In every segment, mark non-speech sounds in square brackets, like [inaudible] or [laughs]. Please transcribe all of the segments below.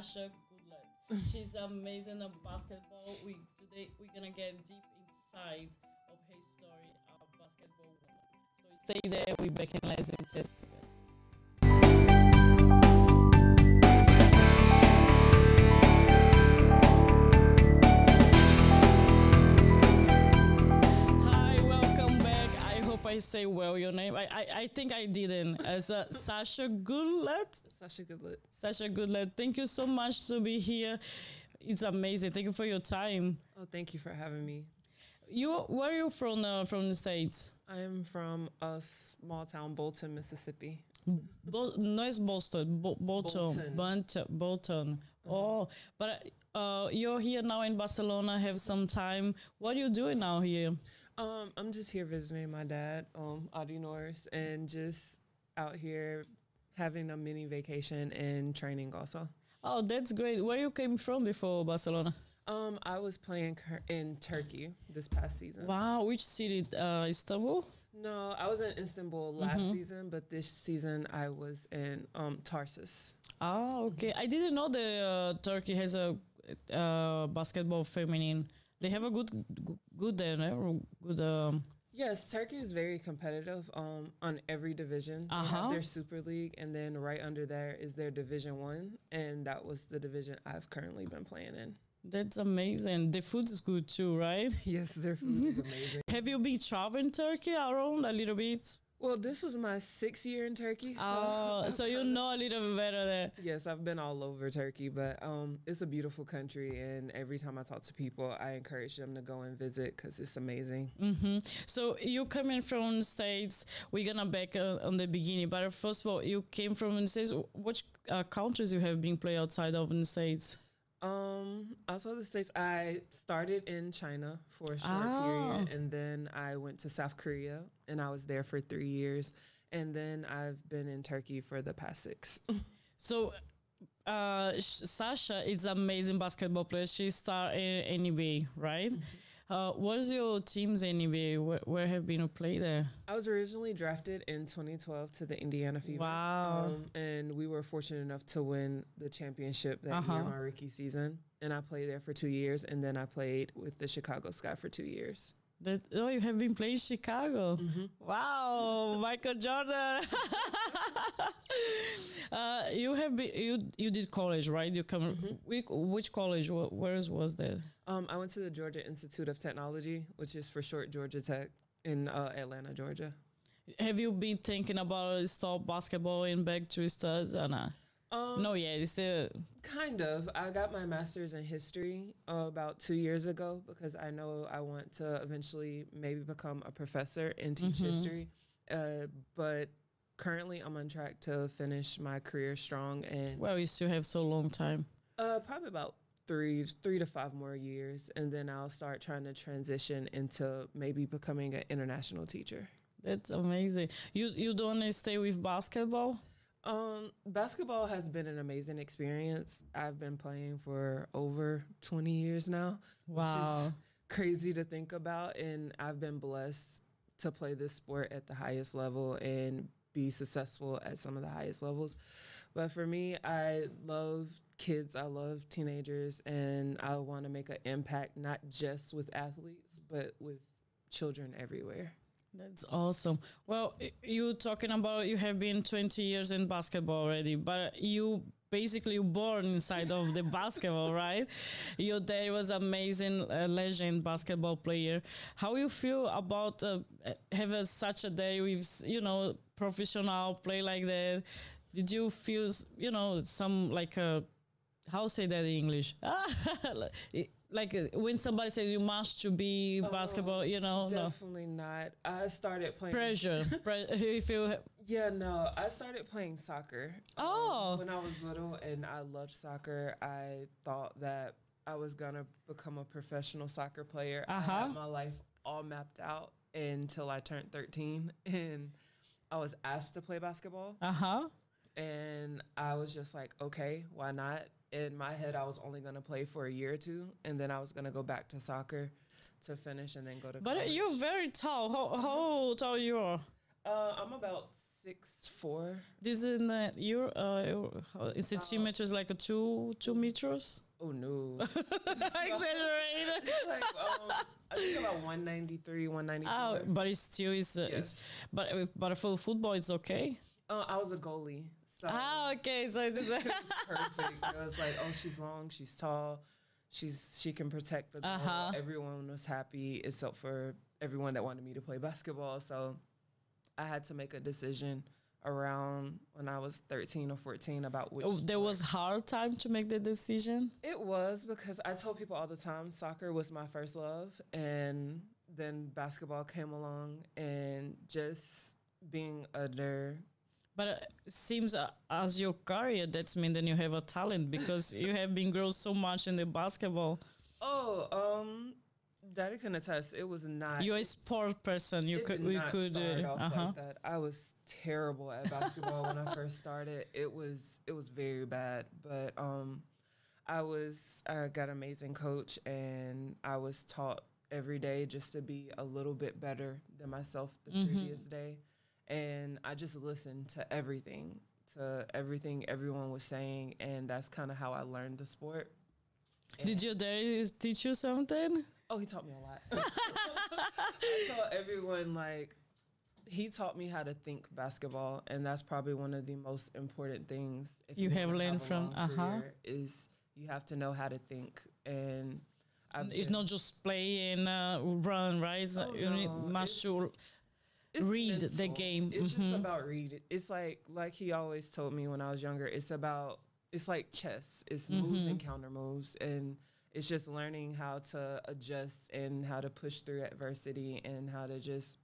Goodlett. She's amazing at basketball. We today we're gonna get deep inside of her story of basketball woman. So stay there. We're back in less I say well your name. I I, I think I didn't. As uh, Sasha Goodlett. Sasha Goodlett. Sasha Goodlett, thank you so much to be here. It's amazing. Thank you for your time. Oh, thank you for having me. You, where are you from? Uh, from the states? I am from a small town, Bolton, Mississippi. Bo- no, it's Boston. Bo- Bolton. Bolton. Bolton. Bolton. Oh, but uh, you're here now in Barcelona. Have some time. What are you doing now here? Um, I'm just here visiting my dad, um, Audie Norris, and just out here having a mini vacation and training also. Oh, that's great. Where you came from before Barcelona? Um, I was playing in Turkey this past season. Wow, which city? Uh, Istanbul. No, I was in Istanbul last season, but this season I was in um, Tarsus. Oh, okay. I didn't know that uh, Turkey has a uh, basketball feminine. They have a good, good there, no? good. Um, Yes, Turkey is very competitive um, on every division. Uh-huh. have their Super League, and then right under there is their Division One, and that was the division I've currently been playing in. that's amazing. The food is good too, right? [laughs] Yes, their food is [laughs] amazing. Have you been traveling Turkey around a little bit? Well, this was my sixth year in Turkey, so Oh, [laughs] so you know a little bit better there. yes, I've been all over Turkey, but um, it's a beautiful country, and every time I talk to people, I encourage them to go and visit because it's amazing. hmm So you coming from the states? We're gonna back uh, on the beginning, but first of all, you came from the states. Which uh, countries you have been played outside of the states? Um, outside the states, I started in China for a short Ah. period, and then I went to South Korea, and I was there for three years, and then I've been in Turkey for the past six. [laughs] So, uh, Sasha is amazing basketball player. She start in NBA, right? Uh, what is your team's NBA? Where, where have been to play there? I was originally drafted in 2012 to the Indiana Fever. Wow. Um, and we were fortunate enough to win the championship that Uh-huh. year, my rookie season. And I played there for two years, and then I played with the Chicago Sky for two years. That oh, you have been playing Chicago. Wow, Michael Jordan. [laughs] uh, you have been, you you did college, right? You come which, which college? Wh- Where was that? Um, I went to the Georgia Institute of Technology, which is for short Georgia Tech in uh, Atlanta, Georgia. Have you been thinking about stop basketball and back to studies or not? Um, No, yeah, it's the Kind of. I got my master's in history uh, about two years ago because I know I want to eventually maybe become a professor and teach history. Uh, but currently, I'm on track to finish my career strong and well, you still have so long time. uh, probably about three three to five more years, and then I'll start trying to transition into maybe becoming an international teacher. That's amazing. You you don't stay with basketball? Um, basketball has been an amazing experience. I've been playing for over 20 years now. which is Wow. crazy to think about. And I've been blessed to play this sport at the highest level and be successful at some of the highest levels. But for me, I love kids, I love teenagers, and I want to make an impact not just with athletes, but with children everywhere. That's awesome. Well, you talking about you have been 20 years in basketball already, but you basically born inside of the basketball, [laughs] right? Your dad was amazing, legend basketball player. How you feel about uh, having such a day with you know professional play like that? Did you feel you know some like a how say that in English? [laughs] like uh, when somebody says you must to be basketball, you know, no Definitely not. I started playing. pressure. [laughs] Pre- [laughs] you feel Yeah, no. I started playing soccer. um, Oh. when I was little, and I loved soccer. I thought that I was gonna become a professional soccer player. I Uh-huh. had my life all mapped out until I turned 13, [laughs] and I was asked to play basketball, uh huh. and I was just like, okay, why not? In my head, I was only gonna play for a year or two, and then I was gonna go back to soccer to finish and then go to. But college. you're very tall. How, how tall you are? Uh, I'm about six four. This is in the your uh, is it two meters like a two two meters? Oh no. [laughs] [laughs] Exaggerated. like, um, I think about 193, 194. Oh, but it still is. Uh, it's, Yes. but uh, but for football, it's okay. Uh, I was a goalie. So Ah, okay. So it [laughs] is. perfect. It was like, oh, she's long, she's tall, she's she can protect the goal. Uh-huh. Everyone was happy except for everyone that wanted me to play basketball. So I had to make a decision around when I was 13 or 14 about which Oh, there sport. was hard time to make the decision. It was because I told people all the time soccer was my first love, and then basketball came along, and just being under. But uh, it seems uh, as your career, that's mean that you have a talent because [laughs] you have been grown so much in the basketball. Oh, um, Daddy can attest. It was not. You're a sport person. You could we could start it. off Uh-huh. like that. I was terrible at basketball when I first started. It was it was very bad, but um, I was I got an amazing coach, and I was taught every day just to be a little bit better than myself the Mhm. previous day, and I just listened to everything, to everything everyone was saying, and that's kind of how I learned the sport. Did your daddy teach you something? Oh, he taught me a lot. [laughs] I taught everyone like he taught me how to think basketball, and that's probably one of the most important things. If You have learned a from- long uh-huh. is you have to know how to think, and I've it's been- not just play and uh, run, right? Oh, you need no, must to it's- read the game, It's mhm. just about read. It's like like he always told me when I was younger. It's about it's like chess. It's moves and Mhm. counter moves, and it's just learning how to adjust and how to push through adversity and how to just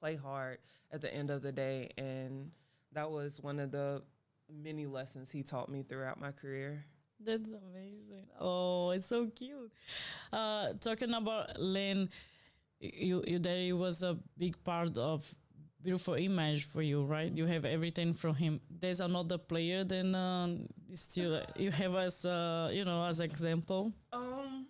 play hard at the end of the day. And that was one of the many lessons he taught me throughout my career. That's amazing. Oh, it's so cute. Uh, talking about Lynn, you, you daddy was a big part of beautiful image for you, right? You have everything from him. There's another player, then um, still you have as uh, you know as example. Um,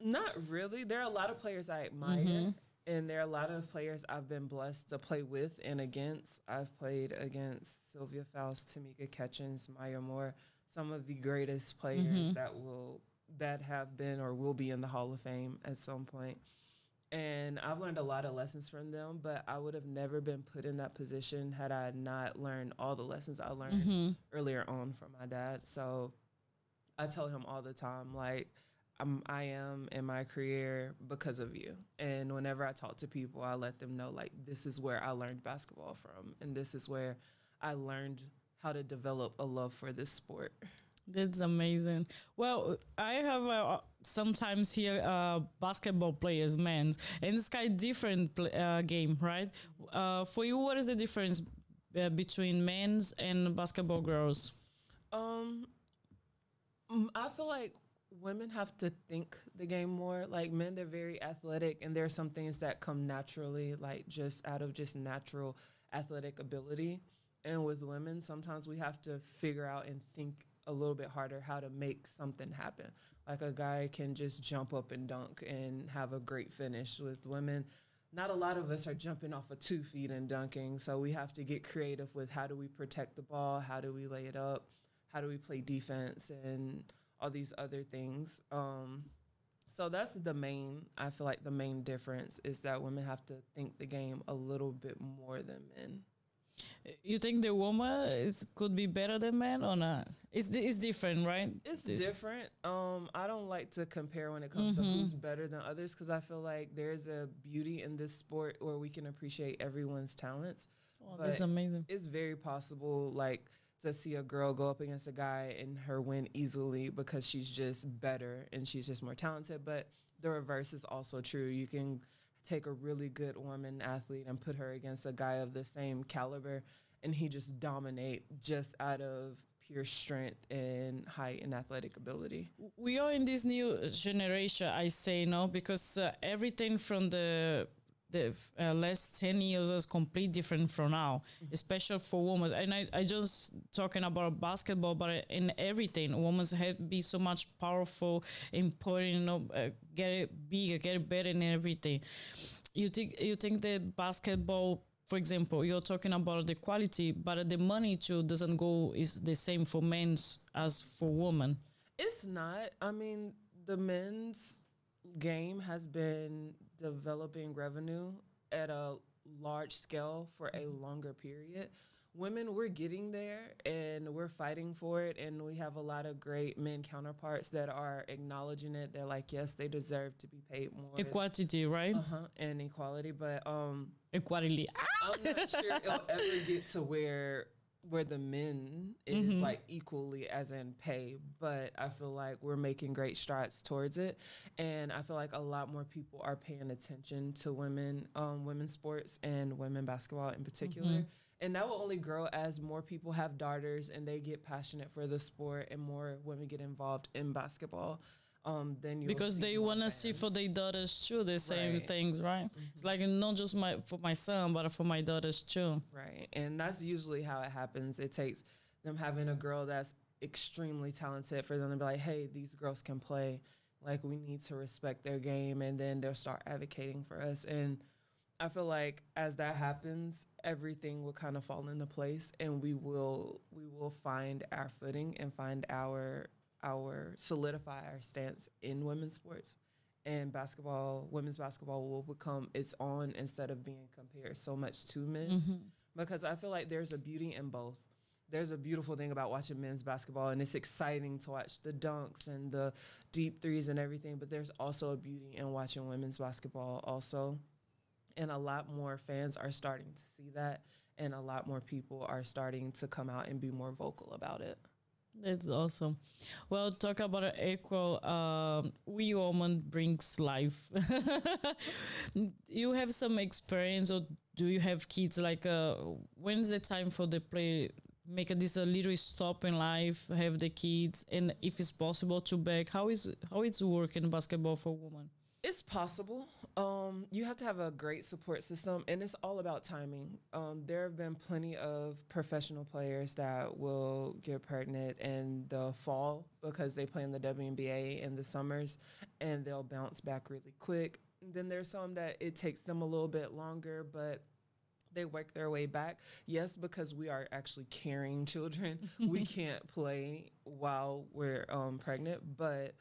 not really. There are a lot of players I admire, Mhm. and there are a lot of players I've been blessed to play with and against. I've played against Sylvia Fowles, Tamika Catchings, Maya Moore, some of the greatest players Mhm. that will that have been or will be in the Hall of Fame at some point. And I've learned a lot of lessons from them, but I would have never been put in that position had I not learned all the lessons I learned Mhm. earlier on from my dad. So I tell him all the time, like, I'm, I am in my career because of you. And whenever I talk to people, I let them know, like, this is where I learned basketball from. And this is where I learned how to develop a love for this sport. That's amazing. Well, I have uh, sometimes here uh, basketball players, men's, and it's kind of different uh, game, right? Uh, for you, what is the difference uh, between men's and basketball girls? Um, I feel like women have to think the game more. Like men, they're very athletic, and there are some things that come naturally, like just out of just natural athletic ability. And with women, sometimes we have to figure out and think a little bit harder how to make something happen. Like a guy can just jump up and dunk and have a great finish. With women, not a lot of us are jumping off of two feet and dunking. So we have to get creative with how do we protect the ball, how do we lay it up, how do we play defense, and all these other things. Um, so that's the main. I feel like the main difference is that women have to think the game a little bit more than men. You think the woman is could be better than men or not? It's it's different, right? It's different. Um, I don't like to compare when it comes to Mhm. who's better than others because I feel like there's a beauty in this sport where we can appreciate everyone's talents. Oh, that's amazing. It's very possible, like to see a girl go up against a guy and her win easily because she's just better and she's just more talented. But the reverse is also true. You can take a really good woman athlete and put her against a guy of the same caliber and he just dominate just out of pure strength and height and athletic ability. we are in this new generation i say no because uh, everything from the the uh, last 10 years is completely different from now especially for women and I, I just talking about basketball but in everything women have be so much powerful important you know uh, get it bigger get it better in everything you think you think the basketball for example, you're talking about the quality, but the money too doesn't go is the same for men as for women. It's not. I mean, the men's game has been developing revenue at a large scale for a longer period. Women, we're getting there and we're fighting for it. And we have a lot of great men counterparts that are acknowledging it. They're like, yes, they deserve to be paid more. Equality, right? Uh-huh, and equality. But um, equality. I'm not sure it'll ever get to where where the men is mm-hmm. like equally as in pay, but I feel like we're making great strides towards it, and I feel like a lot more people are paying attention to women, um, women's sports and women basketball in particular. Mm-hmm. And that will only grow as more people have daughters and they get passionate for the sport and more women get involved in basketball um, then you because they want to see for their daughters too the same right. things, right? Mm-hmm. It's like not just my for my son, but for my daughters too. Right, and that's usually how it happens. It takes them having a girl that's extremely talented for them to be like, hey, these girls can play. Like we need to respect their game, and then they'll start advocating for us. And I feel like as that happens, everything will kind of fall into place, and we will we will find our footing and find our our solidify our stance in women's sports. And basketball women's basketball will become its own instead of being compared so much to men. Mm-hmm. because i feel like there's a beauty in both. There's a beautiful thing about watching men's basketball and it's exciting to watch the dunks and the deep threes and everything but there's also a beauty in watching women's basketball also. And a lot more fans are starting to see that and a lot more people are starting to come out and be more vocal about it that's awesome. Well, talk about an equal. Um, we woman brings life. [laughs] you have some experience, or do you have kids? Like, uh, when's the time for the play? Make this a little stop in life. Have the kids, and if it's possible to back. How is how it's working basketball for women? It's possible. Um, you have to have a great support system, and it's all about timing. Um, there have been plenty of professional players that will get pregnant in the fall because they play in the WNBA in the summers, and they'll bounce back really quick. And then there's some that it takes them a little bit longer, but they work their way back. Yes, because we are actually carrying children. [laughs] we can't play while we're um, pregnant, but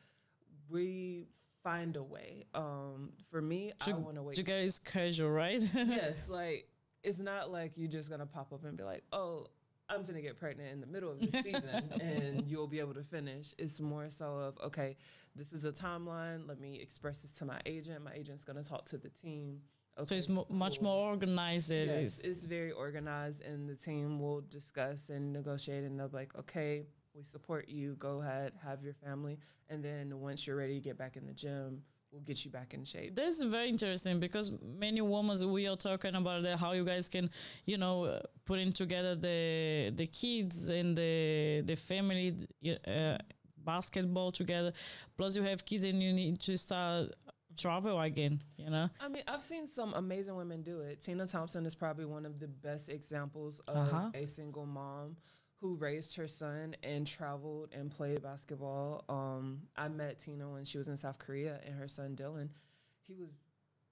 we find a way. Um, for me, to, I want to wait. To get is casual, right? [laughs] yes, like it's not like you're just gonna pop up and be like, oh. I'm gonna get pregnant in the middle of the [laughs] season and you'll be able to finish. It's more so of okay, this is a timeline. Let me express this to my agent. My agent's gonna talk to the team. Okay, so it's cool. much more organized. It yes, is. It's very organized, and the team will discuss and negotiate, and they'll be like, okay, we support you. Go ahead, have your family, and then once you're ready to get back in the gym, we'll get you back in shape. This is very interesting because many women we are talking about the, how you guys can, you know, uh, putting together the the kids and the the family uh, basketball together. Plus, you have kids and you need to start travel again, you know? I mean, I've seen some amazing women do it. Tina Thompson is probably one of the best examples of uh-huh. a single mom who raised her son and traveled and played basketball. Um, I met Tina when she was in South Korea, and her son Dylan, he was,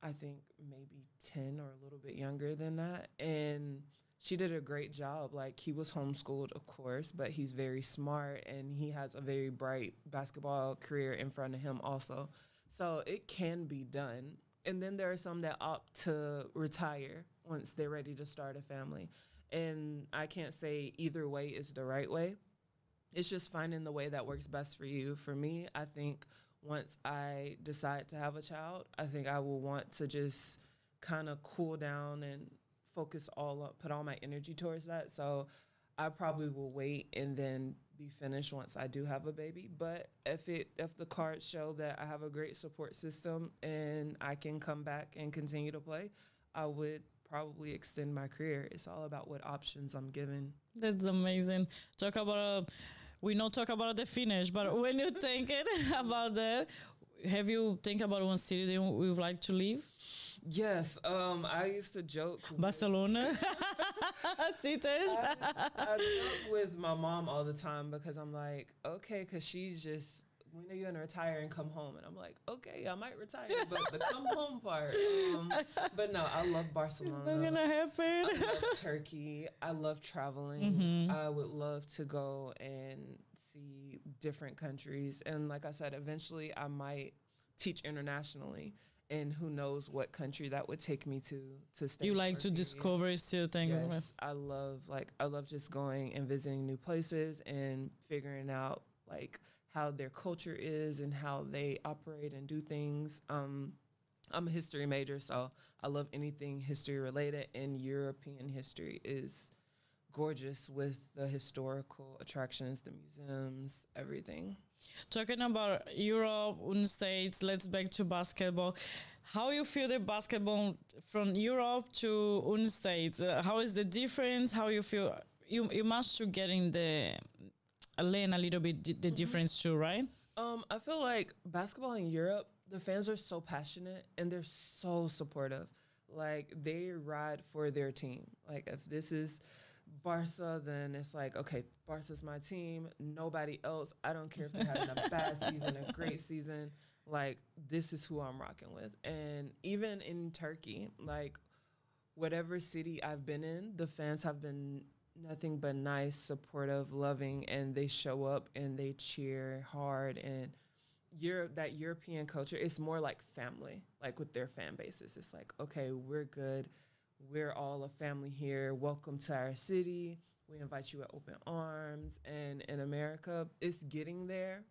I think, maybe 10 or a little bit younger than that. And she did a great job. Like, he was homeschooled, of course, but he's very smart and he has a very bright basketball career in front of him, also. So it can be done. And then there are some that opt to retire once they're ready to start a family. And I can't say either way is the right way. It's just finding the way that works best for you. For me, I think once I decide to have a child, I think I will want to just kind of cool down and focus all up, put all my energy towards that. So I probably will wait and then be finished once I do have a baby. But if it if the cards show that I have a great support system and I can come back and continue to play, I would probably extend my career. It's all about what options I'm given. That's amazing. Talk about uh, we not talk about the finish, but when you [laughs] thinking about that, have you think about one city that you would like to live? Yes, um, I used to joke. Barcelona. [laughs] [laughs] I, I joke with my mom all the time because I'm like, okay, because she's just when are you gonna retire and come home? And I'm like, okay, I might retire, but the come home [laughs] part. Um, but no, I love Barcelona. It's not gonna happen. I love Turkey. I love traveling. Mhm. I would love to go and see different countries. And like I said, eventually I might teach internationally. And who knows what country that would take me to to stay. you like to discover still things. Yes, I love like I love just going and visiting new places and figuring out like how their culture is and how they operate and do things. Um, I'm a history major, so I love anything history related, and European history is gorgeous with the historical attractions, the museums, everything. Talking about Europe and States, let's back to basketball. How you feel the basketball from Europe to UN States? Uh, how is the difference? How you feel? You you must to get in the learn a little bit the, the difference too, right? Um, I feel like basketball in Europe, the fans are so passionate and they're so supportive. Like they ride for their team. Like if this is Barca, then it's like, okay, Barca's my team. Nobody else. I don't care if they're having a [laughs] bad season, a great season. Like this is who I'm rocking with. And even in Turkey, like whatever city I've been in, the fans have been nothing but nice, supportive, loving, and they show up and they cheer hard. And Europe, that European culture, it's more like family, like with their fan bases. It's like, okay, we're good. We're all a family here. Welcome to our city. We invite you with open arms. And in America, it's getting there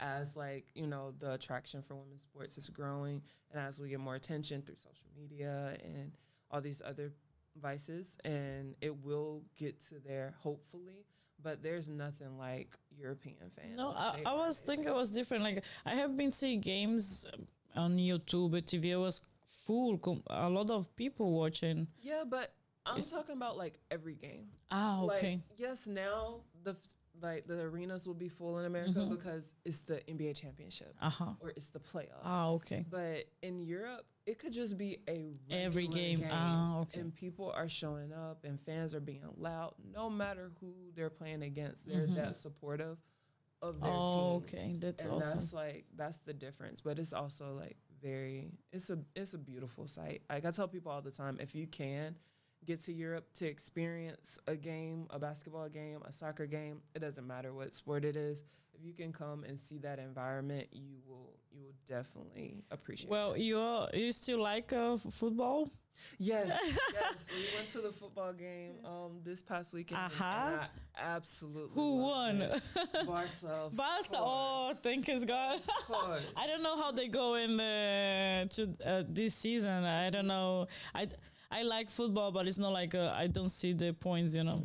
as like you know the attraction for women's sports is growing and as we get more attention through social media and all these other vices and it will get to there hopefully but there's nothing like european fans No, I, I was thinking it was different. Like I have been seeing games on YouTube, TV. Was full, com- a lot of people watching. yeah but i'm It's- talking about like every game Ah, okay. like yes now the like the arenas will be full in america Mhm. because it's the nba championship uh huh. or it's the playoffs Ah, okay. But in Europe, it could just be a Every regular game. Ah, okay. and people are showing up, and fans are being loud. No matter who they're playing against, they're Mhm. that supportive of their Oh, team. okay. That's and awesome. that's like that's the difference. But it's also like very. It's a it's a beautiful sight. Like I tell people all the time, if you can get to Europe to experience a game, a basketball game, a soccer game, it doesn't matter what sport it is. If you can come and see that environment, you will you will definitely appreciate. it. Well, you you still like uh, football? Yes, [laughs] yes. We went to the football game um this past weekend. Uh-huh. Absolutely. Who won? it. [laughs] Barca. Barca. Oh, thank you, God. Of [laughs] course. I don't know how they go in the to uh, this season. I don't know. I I like football, but it's not like uh, I don't see the points. You know,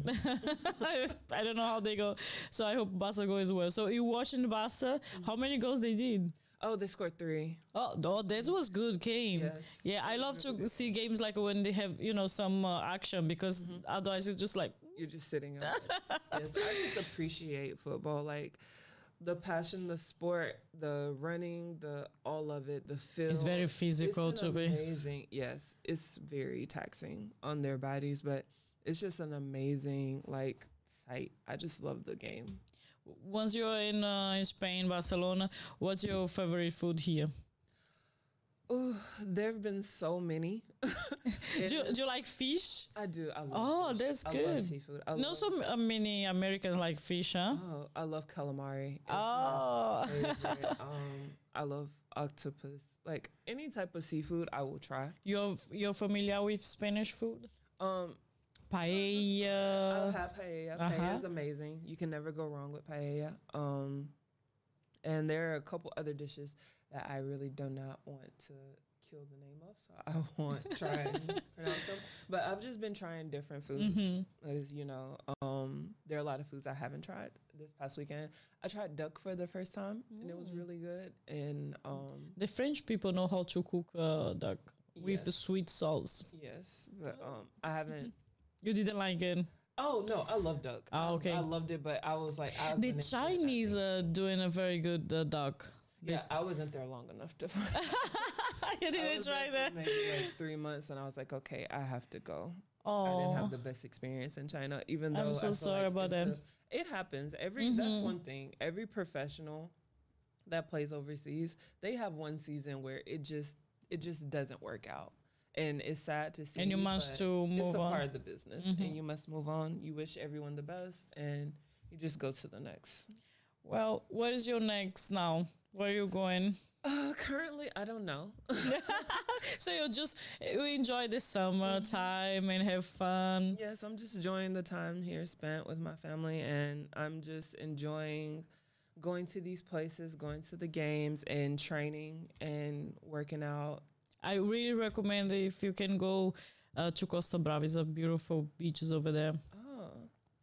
I, [laughs] I don't know how they go. So I hope Barca goes well. So you watching Barca? How many goals they did? Oh, they scored three. Oh, oh that was good game. Yes. Yeah, I love to see games like when they have you know some uh, action because Mm-hmm. otherwise it's just like You're just sitting up. [laughs] yes, I just appreciate football. Like the passion, the sport, the running, the all of it, the feel. it's very physical it's to an be. amazing. Yes, it's very taxing on their bodies, but it's just an amazing like sight. I just love the game. Once you're in, uh, in Spain, Barcelona, what's your favorite food here? Ooh, there have been so many. [laughs] Do, do you like fish? I do. I love. Oh, fish. that's I good. love seafood. I No, love, so uh, many Americans like fish, huh? Oh, I love calamari. It's Oh, [laughs] um, I love octopus. Like any type of seafood, I will try. you're you're familiar with Spanish food? Um, Paella. I've had paella. Paella is amazing. You can never go wrong with paella. Um, and there are a couple other dishes that I really do not want to kill the name of, so I [laughs] won't try and [laughs] pronounce them. But I've just been trying different foods. Mhm. As you know, um, there are a lot of foods I haven't tried this past weekend. I tried duck for the first time, and it was Mm. really good. And um, The French people know how to cook uh, duck with the sweet sauce. Yes, but um, I haven't. [laughs] You didn't like it. Oh no, I love duck. I- okay. I, loved it, but I was like, I The couldn't say that. Chinese are doing a very good uh, duck. Yeah, I wasn't there long enough to. [laughs] [laughs] you I didn't was try there that. Maybe like three months, and I was like, okay, I have to go. Oh, I Oh, didn't have the best experience in China, even though I'm I so sorry like about that. It happens. Every that's Mhm. one thing. Every professional that plays overseas, they have one season where it just it just doesn't work out. And it's sad to see. And you must to move it's a on. part of the business, and you must move on. You wish everyone the best, and you just go to the next. Well, what is your next now? Where are you going? Uh, currently, I don't know. [laughs] [laughs] So you just you enjoy the summer time and have fun. yes, I'm just enjoying the time here spent with my family, and I'm just enjoying going to these places, going to the games, and training and working out. I really recommend if you can go uh, to Costa Brava. It's a beautiful beaches over there. Oh,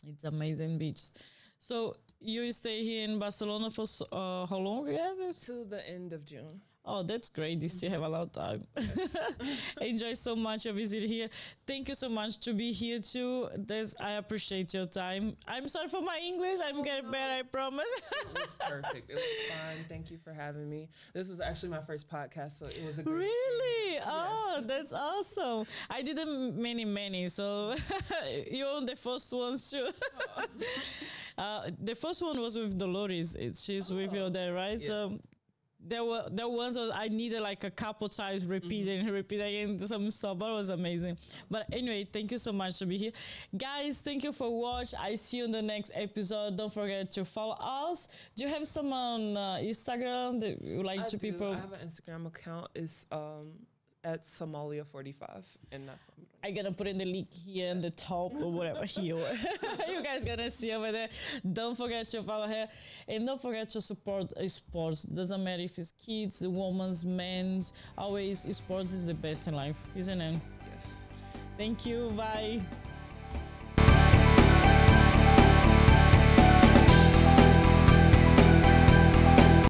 It's amazing beaches. So you stay here in Barcelona for uh, how long Yeah, to the end of June. Oh, that's great. You still have a lot of time. [laughs] Enjoy so much your visit here. Thank you so much to be here too. That's, I appreciate your time. I'm sorry for my English. I'm getting better, I promise. It was [laughs] perfect. It was fun. Thank you for having me. This was actually my first podcast, so it was a great really? Oh, Yes. that's awesome. I did many, many. So [laughs] you're the first ones too. uh, the first one was with Dolores. It, she's with you there, right? So Yes. There were there ones that I needed like a couple times repeat and repeat again some stuff, but it was amazing. But anyway, thank you so much to be here, guys. Thank you for watch. I see you in the next episode. Don't forget to follow us. Do you have some on uh, Instagram that you like I to do. people? I have an Instagram account. It's um at Somalia45, and that's what I'm I'm gonna put in the link here in the top or whatever [laughs] here. [laughs] you guys gonna see over there. Don't forget to follow her and don't forget to support sports. Doesn't matter if it's kids, women's, men's. Always sports is the best in life, isn't it? Yes. Thank you. Bye.